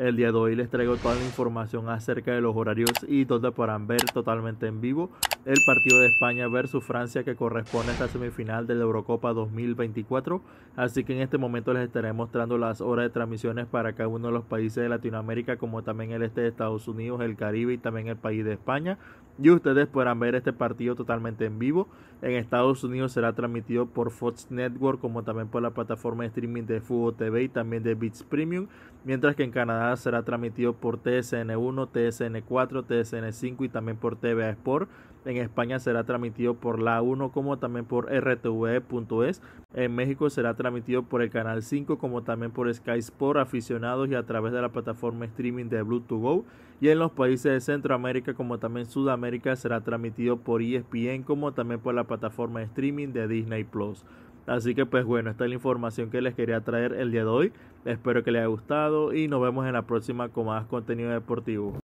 El día de hoy les traigo toda la información acerca de los horarios y donde podrán ver totalmente en vivo el partido de España versus Francia que corresponde a esta semifinal de la Eurocopa 2024. Así que en este momento les estaré mostrando las horas de transmisiones para cada uno de los países de Latinoamérica, como también el este de Estados Unidos, el Caribe y también el país de España. Y ustedes podrán ver este partido totalmente en vivo. En Estados Unidos será transmitido por Fox Network, como también por la plataforma de streaming de Fubo TV y también de Beats Premium. Mientras que en Canadá será transmitido por TSN1, TSN4, TSN5 y también por TVA Sport. En España será transmitido por la 1 como también por rtve.es. En México será transmitido por el canal 5 como también por Sky Sport aficionados y a través de la plataforma streaming de Bluetooth Go. Y en los países de Centroamérica como también Sudamérica será transmitido por ESPN como también por la plataforma de streaming de Disney Plus. Así que pues bueno, esta es la información que les quería traer el día de hoy. Espero que les haya gustado y nos vemos en la próxima con más contenido deportivo.